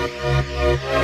Música